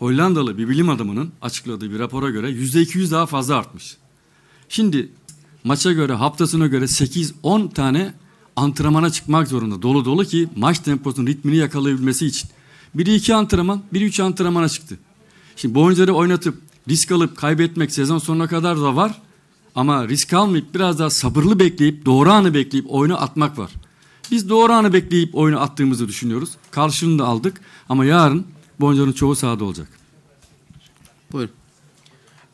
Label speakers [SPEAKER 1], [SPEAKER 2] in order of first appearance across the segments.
[SPEAKER 1] Hollandalı bir bilim adamının açıkladığı bir rapora göre %200 daha fazla artmış. Şimdi maça göre haftasına göre 8-10 tane antrenmana çıkmak zorunda dolu dolu ki maç temposunun ritmini yakalayabilmesi için. Biri iki antrenman, biri üç antrenmana çıktı. Şimdi bu oyuncuları oynatıp risk alıp kaybetmek sezon sonuna kadar da var. Ama risk almayıp biraz daha sabırlı bekleyip doğru anı bekleyip oyunu atmak var. Biz doğru anı bekleyip oyunu attığımızı düşünüyoruz. Karşılığını da aldık ama yarın bu oyuncuların çoğu sahada olacak.
[SPEAKER 2] Buyurun.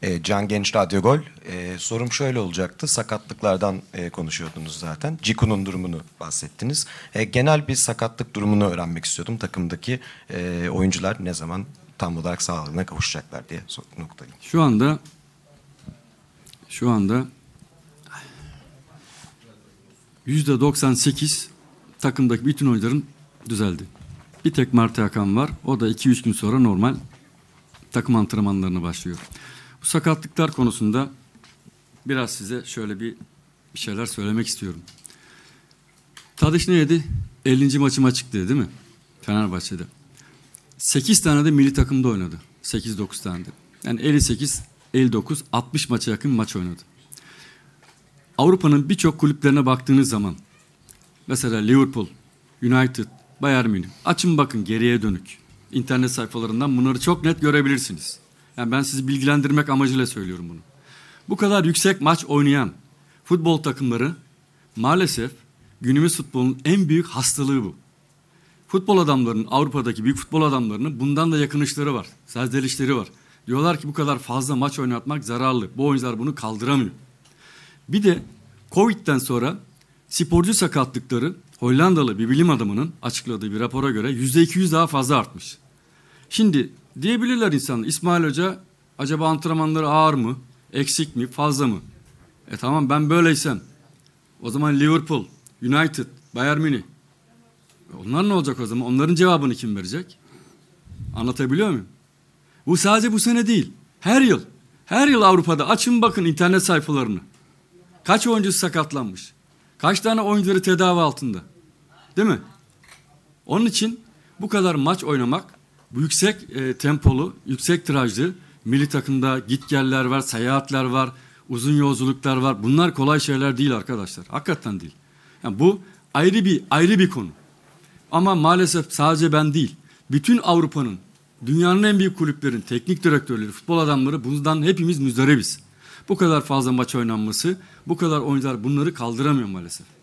[SPEAKER 3] E, Can Genç Radyo Gol. E, sorum şöyle olacaktı. Sakatlıklardan e, konuşuyordunuz zaten. Ciku'nun durumunu bahsettiniz. E, genel bir sakatlık durumunu öğrenmek istiyordum. Takımdaki e, oyuncular ne zaman tam olarak sağlığına kavuşacaklar diye noktayı.
[SPEAKER 1] Şu anda şu anda yüzde 98 takımdaki bütün oyuncuların düzeldi. Bir tek Mert Hakan var. O da 2-3 gün sonra normal takım antrenmanlarına başlıyor. Bu sakatlıklar konusunda biraz size şöyle bir şeyler söylemek istiyorum. Tadiş ne yedi? 50. maçıma çıktı değil mi? Fenerbahçe'de. 8 tane de milli takımda oynadı. 8-9 tane de. Yani 58, 59, 60 maça yakın maç oynadı. Avrupa'nın birçok kulüplerine baktığınız zaman mesela Liverpool, United, Bayern Münih açın bakın geriye dönük. İnternet sayfalarından bunları çok net görebilirsiniz. Yani ben sizi bilgilendirmek amacıyla söylüyorum bunu. Bu kadar yüksek maç oynayan futbol takımları maalesef günümüz futbolunun en büyük hastalığı bu. Futbol adamlarının Avrupa'daki büyük futbol adamlarının bundan da yakınışları var. Serzenişleri var. Diyorlar ki bu kadar fazla maç oynatmak zararlı. Bu oyuncular bunu kaldıramıyor. Bir de Covid'den sonra sporcu sakatlıkları Hollandalı bir bilim adamının açıkladığı bir rapora göre %200 daha fazla artmış. Şimdi diyebilirler insanlar İsmail Hoca acaba antrenmanları ağır mı, eksik mi, fazla mı? E tamam ben böyleysem o zaman Liverpool, United, Bayern Münih onlar ne olacak o zaman? Onların cevabını kim verecek? Anlatabiliyor muyum? Bu sadece bu sene değil. Her yıl. Her yıl Avrupa'da açın bakın internet sayfalarını. Kaç oyuncu sakatlanmış? Kaç tane oyuncuları tedavi altında? Değil mi? Onun için bu kadar maç oynamak, bu yüksek e, tempolu, yüksek tirajlı milli takımda gitgeller var, seyahatler var, uzun yolculuklar var. Bunlar kolay şeyler değil arkadaşlar. Hakikaten değil. Yani bu ayrı bir ayrı bir konu. Ama maalesef sadece ben değil, bütün Avrupa'nın, dünyanın en büyük kulüplerin teknik direktörleri, futbol adamları bundan hepimiz müzdaribiz. Bu kadar fazla maç oynanması, bu kadar oyuncular bunları kaldıramıyor maalesef.